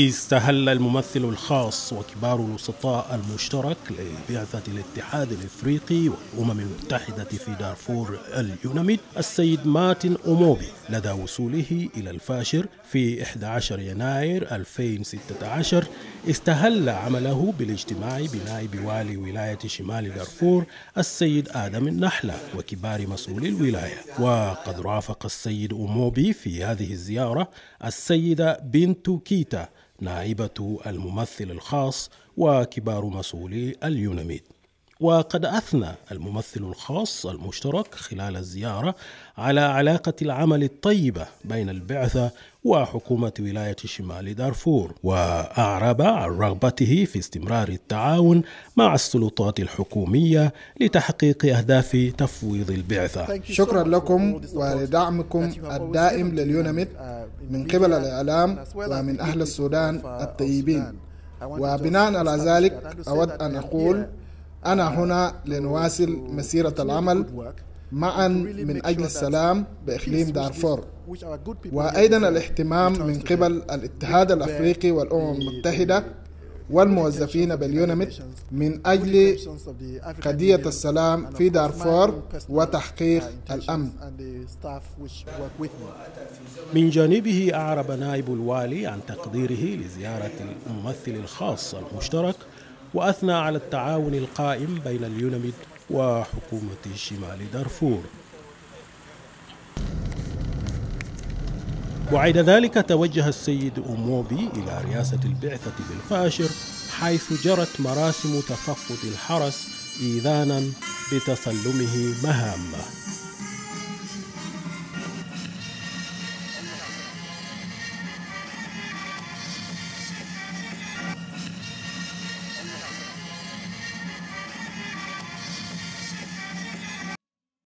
استهل الممثل الخاص وكبار الوسطاء المشترك لبعثة الاتحاد الإفريقي والأمم المتحدة في دارفور اليونميد السيد مارتن أوموبي لدى وصوله إلى الفاشر في 11 يناير 2016 استهل عمله بالاجتماع بنائب والي ولاية شمال دارفور السيد آدم النحلة وكبار مسؤولي الولاية. وقد رافق السيد أوموبي في هذه الزيارة السيدة بنت كيتا نائبة الممثل الخاص وكبار مسؤولي اليونميد وقد أثنى الممثل الخاص المشترك خلال الزيارة على علاقة العمل الطيبة بين البعثة وحكومة ولاية شمال دارفور وأعرب عن رغبته في استمرار التعاون مع السلطات الحكومية لتحقيق أهداف تفويض البعثة. شكرا لكم ولدعمكم الدائم لليونميت من قبل الإعلام ومن أهل السودان الطيبين. وبناء على ذلك أود أن أقول أنا هنا لنواصل مسيرة العمل معا من أجل السلام بإقليم دارفور. وأيضا الاهتمام من قبل الاتحاد الأفريقي والأمم المتحدة والموظفين باليونمت من أجل قضية السلام في دارفور وتحقيق الأمن. من جانبه أعرب نائب الوالي عن تقديره لزيارة الممثل الخاص المشترك وأثنى على التعاون القائم بين اليونميد وحكومة شمال دارفور. وعند ذلك توجه السيد أموبي إلى رئاسة البعثة بالفاشر حيث جرت مراسم تفقد الحرس إيذانا بتسلمه مهامة.